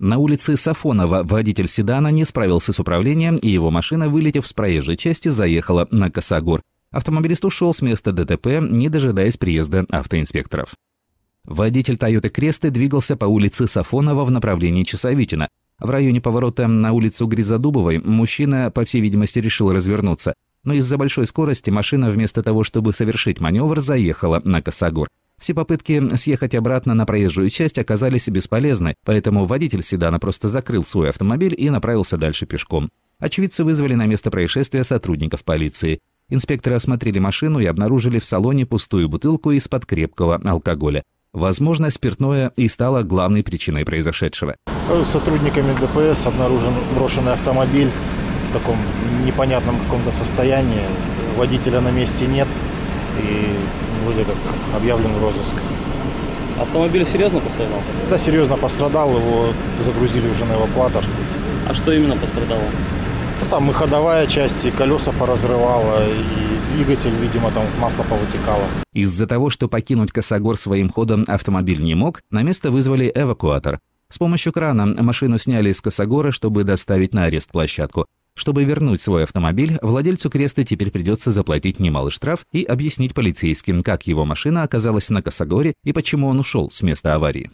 На улице Сафонова водитель седана не справился с управлением, и его машина, вылетев с проезжей части, заехала на Косогор. Автомобилист ушел с места ДТП, не дожидаясь приезда автоинспекторов. Водитель «Тойоты Кресты» двигался по улице Сафонова в направлении Часовитина. В районе поворота на улицу Гризодубовой мужчина, по всей видимости, решил развернуться. Но из-за большой скорости машина вместо того, чтобы совершить маневр, заехала на Косогор. Все попытки съехать обратно на проезжую часть оказались бесполезны, поэтому водитель седана просто закрыл свой автомобиль и направился дальше пешком. Очевидцы вызвали на место происшествия сотрудников полиции. Инспекторы осмотрели машину и обнаружили в салоне пустую бутылку из-под крепкого алкоголя. Возможно, спиртное и стало главной причиной произошедшего. Сотрудниками ДПС обнаружен брошенный автомобиль в таком непонятном каком-то состоянии. Водителя на месте нет и вроде как объявлен в розыск. Автомобиль серьезно пострадал? Да, серьезно пострадал, его загрузили уже на эвакуатор. А что именно пострадало? Ну, там и ходовая часть, и колеса поразрывала, и двигатель, видимо, там масло повытекало. Из-за того, что покинуть Косогор своим ходом автомобиль не мог, на место вызвали эвакуатор. С помощью крана машину сняли из Косогора, чтобы доставить на арест-площадку. Чтобы вернуть свой автомобиль, владельцу Кресты теперь придется заплатить немалый штраф и объяснить полицейским, как его машина оказалась на Косогоре и почему он ушел с места аварии.